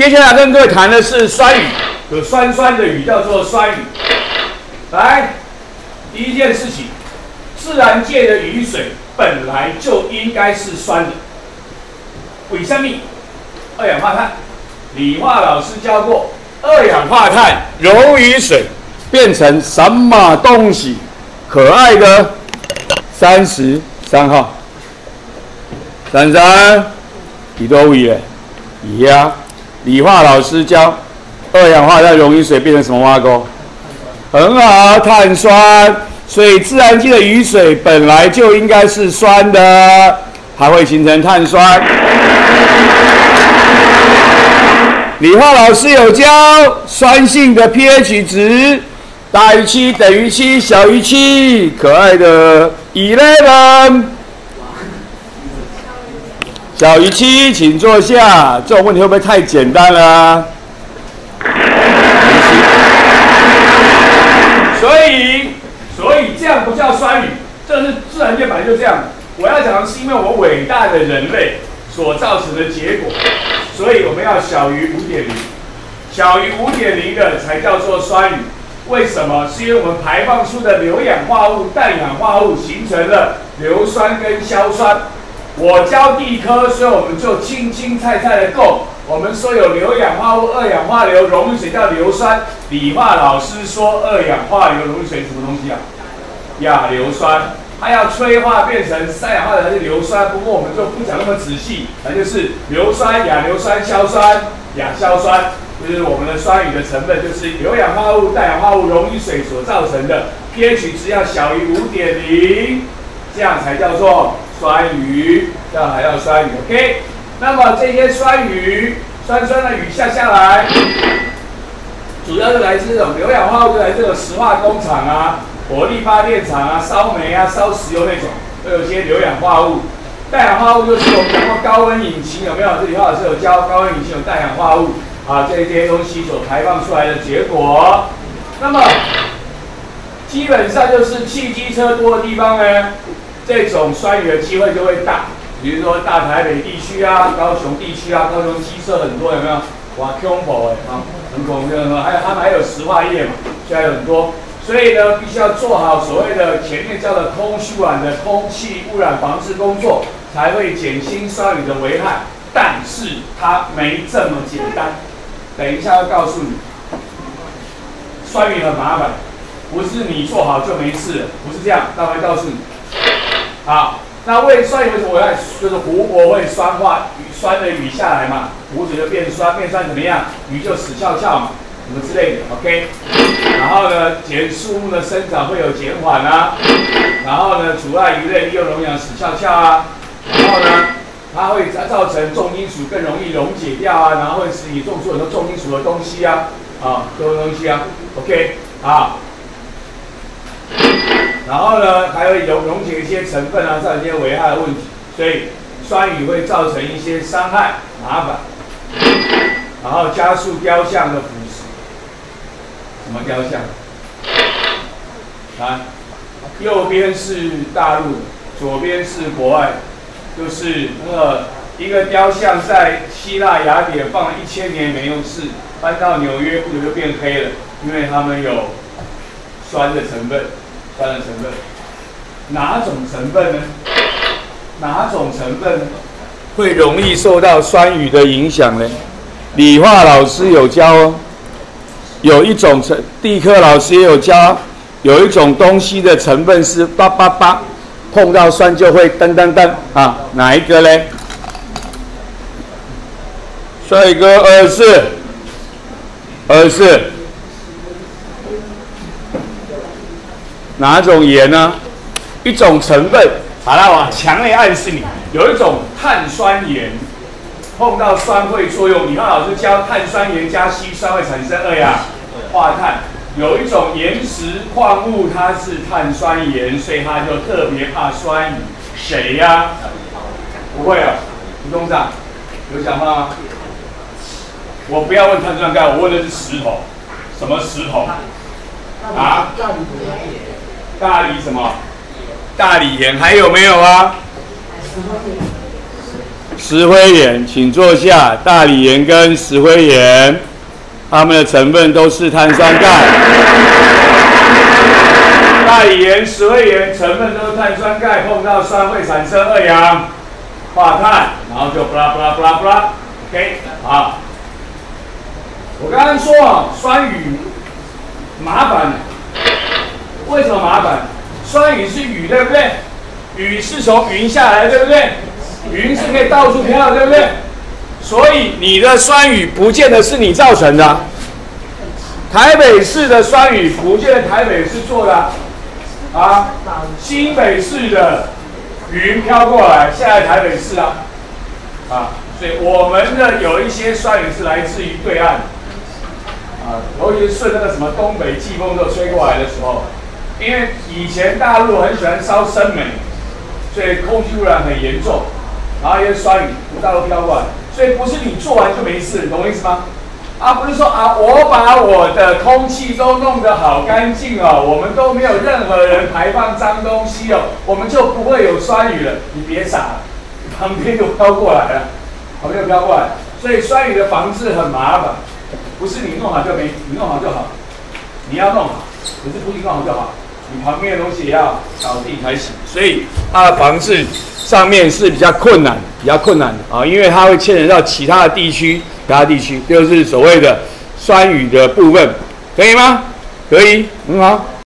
接下来跟各位谈的是酸雨，有酸酸的雨叫做酸雨。来，第一件事情，自然界的雨水本来就应该是酸的。为什么？二氧化碳，理化老师教过，二氧化碳溶于水变成什么东西？可爱的三十三号，珊珊，你多位耶？一样。理化老师教，二氧化碳溶于水变成什么挖沟？很好，碳酸。所以自然界的雨水本来就应该是酸的，还会形成碳酸。理化老师有教酸性的 pH 值，大于七等于七，小于七，可爱的 eleven，小于七，请坐下。这种问题会不会太简单了？所以，所以这样不叫酸雨，这是自然界本来就这样。我要讲的是，因为我伟大的人类所造成的结果，所以我们要小于五点零，小于五点零的才叫做酸雨。为什么？是因为我们排放出的硫氧化物、氮氧化物形成了硫酸跟硝酸。我教地科，所以我们就青青菜菜的够。我们说有硫氧化物，二氧化硫溶于水叫硫酸。理化老师说二氧化硫溶于水什么东西啊？亚硫酸。它要催化变成三氧化硫才是硫酸。不过我们就不讲那么仔细，那就是硫酸、亚硫酸、硝酸、亚硝酸，就是我们的酸雨的成分，就是硫氧化物、氮氧化物溶于水所造成的。pH 值要小于五点零，这样才叫做。酸雨，这样还要酸雨，OK。那么这些酸雨，酸酸的雨下下来，主要是来自这种硫氧化物，就来自这种石化工厂啊、火力发电厂啊、烧煤啊、烧石油那种，都有些硫氧化物。氮氧化物就是我们通过高温引擎有没有？这里话是有教高温引擎有氮氧化物啊，这些东西所排放出来的结果。那么基本上就是汽机车多的地方呢。这种酸雨的机会就会大，比如说大台北地区啊、高雄地区啊，高雄机车很多，有没有？哇，恐怖哎，啊，很恐怖，还有他们还有石化业嘛，现在很多，所以呢，必须要做好所谓的前面叫的空污染的空气污染防治工作，才会减轻酸雨的危害。但是它没这么简单，等一下要告诉你，酸雨很麻烦，不是你做好就没事，不是这样，待会告诉你。好，那胃酸为什么我要就是湖泊会酸化，雨酸的雨下来嘛，湖水就变酸，变酸怎么样？鱼就死翘翘嘛，什么之类的，OK。然后呢，减树木的生长会有减缓啊。然后呢，阻碍鱼类利用溶氧死翘翘啊。然后呢，它会造造成重金属更容易溶解掉啊，然后会使你种出很多重金属的东西啊，啊，各种东西啊，OK，好。然后呢，还会溶溶解一些成分啊，造成一些危害的问题，所以酸雨会造成一些伤害、麻烦，然后加速雕像的腐蚀。什么雕像？啊，右边是大陆，左边是国外，就是那个一个雕像在希腊雅典放了一千年没用事，搬到纽约不久就变黑了，因为他们有酸的成分。酸的成分，哪种成分呢？哪种成分会容易受到酸雨的影响呢？理化老师有教哦，有一种成，地科老师也有教，有一种东西的成分是八八八，碰到酸就会噔噔噔啊，哪一个嘞？帅哥二四，二四。哪种盐呢？一种成分，好了，我强烈暗示你，有一种碳酸盐，碰到酸会作用。你看老师教碳酸盐加稀酸会产生二氧化碳。有一种岩石矿物，它是碳酸盐，所以它就特别怕酸雨。谁呀？不会啊，吴董事长有想法吗？我不要问碳酸钙，我问的是石头。什么石头？啊？大理什么？大理盐还有没有啊？石灰岩，请坐下。大理岩跟石灰岩，它们的成分都是碳酸钙。大理岩、石灰岩成分都是碳酸钙，碰到酸会产生二氧化碳，然后就布拉布拉布拉布拉。OK，好。我刚刚说啊，酸雨麻烦，为什么麻烦？酸雨是雨，对不对？雨是从云下来，对不对？云是可以到处飘，对不对？所以你的酸雨不见得是你造成的。台北市的酸雨不见得台北市做的，啊，新北市的云飘过来，下来台北市啊，啊，所以我们的有一些酸雨是来自于对岸，啊，尤其是顺那个什么东北季风都吹过来的时候，因为以前大陆很喜欢烧生煤，所以空气污染很严重。然后一些酸雨从大陆飘过来，所以不是你做完就没事，懂我意思吗？啊，不是说啊，我把我的空气都弄得好干净哦，我们都没有任何人排放脏东西哦，我们就不会有酸雨了。你别傻了，旁边就飘过来了，旁边就飘过来，所以酸雨的防治很麻烦，不是你弄好就没，你弄好就好，你要弄好，可是不一弄好就好，你旁边的东西也要搞定才行。所以它的防治。上面是比较困难，比较困难的啊，因为它会牵扯到其他的地区，其他地区就是所谓的酸雨的部分，可以吗？可以，很好。